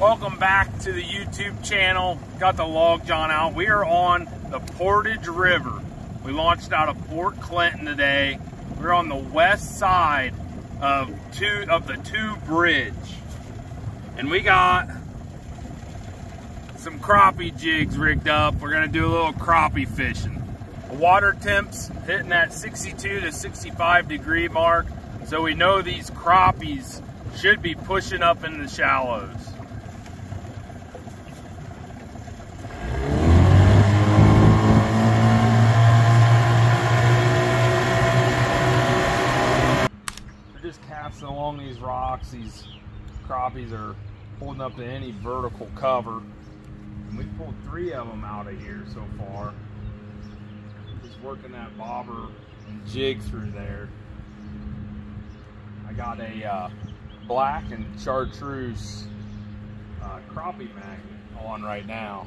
Welcome back to the YouTube channel. Got the Log Jon out. We are on the Portage River. We launched out of Port Clinton today. We're on the west side of two of the two bridge. And we got some crappie jigs rigged up. We're gonna do a little crappie fishing. The water temps hitting that 62 to 65 degree mark. So we know these crappies should be pushing up in the shallows. They're along these rocks. These crappies are holding up to any vertical cover. And we pulled three of them out of here so far. Just working that bobber and jig through there. I got a uh, black and chartreuse uh, crappie magnet on right now.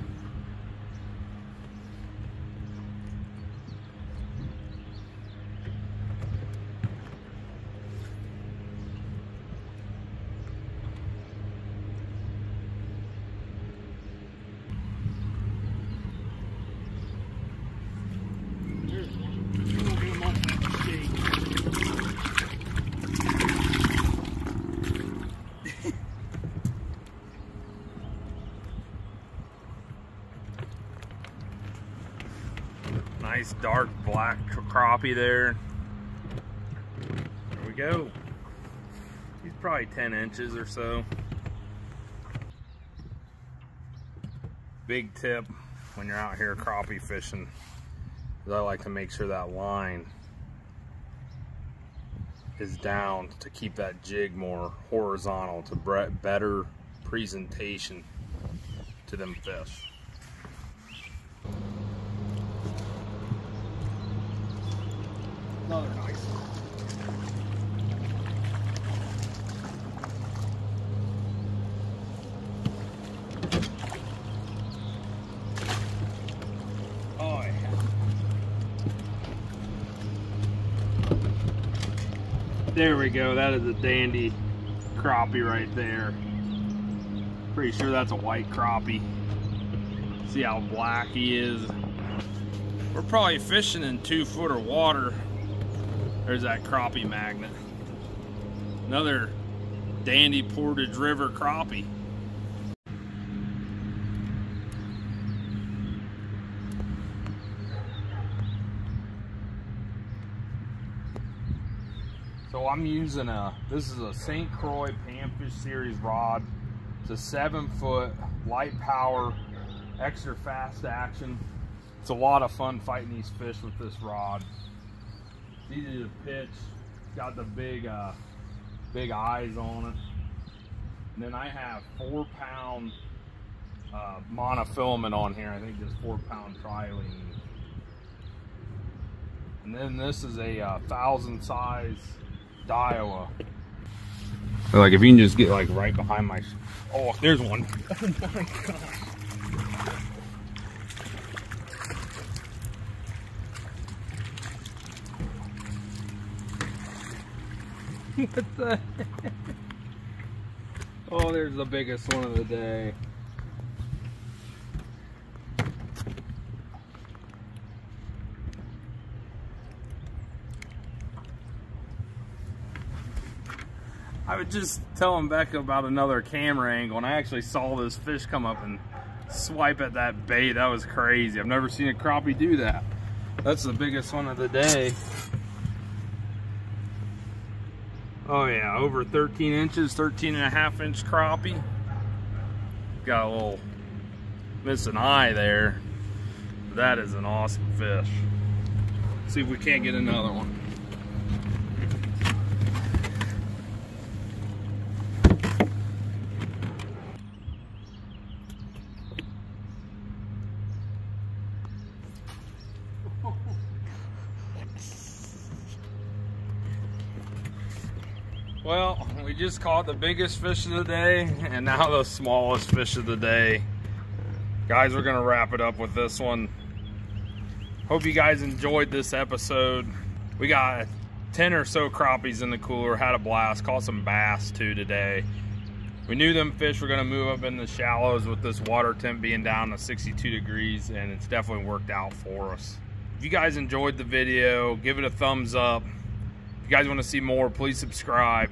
Nice dark black crappie there. There we go. He's probably 10 inches or so. Big tip when you're out here crappie fishing is I like to make sure that line is down to keep that jig more horizontal to better presentation to them fish. Another nice. There we go. That is a dandy crappie right there. Pretty sure that's a white crappie. See how black he is. We're probably fishing in two foot of water there's that crappie magnet. Another dandy Portage River crappie. So I'm using a, this is a St. Croix Panfish Series rod. It's a seven foot, light power, extra fast action. It's a lot of fun fighting these fish with this rod easy to pitch. Got the big, uh, big eyes on it. And then I have four pound uh, monofilament on here. I think just four pound trilene. And then this is a uh, thousand size Daiwa. Like if you can just get like right behind my, oh, there's one. Oh my gosh. What the Oh, there's the biggest one of the day. I was just telling Becca about another camera angle and I actually saw this fish come up and swipe at that bait. That was crazy. I've never seen a crappie do that. That's the biggest one of the day. Oh yeah, over 13 inches, 13 and a half inch crappie. Got a little missing eye there. That is an awesome fish. See if we can't get another one. Well, we just caught the biggest fish of the day and now the smallest fish of the day. Guys, we're gonna wrap it up with this one. Hope you guys enjoyed this episode. We got 10 or so crappies in the cooler, had a blast, caught some bass too today. We knew them fish were gonna move up in the shallows with this water temp being down to 62 degrees and it's definitely worked out for us. If you guys enjoyed the video, give it a thumbs up. If you guys wanna see more, please subscribe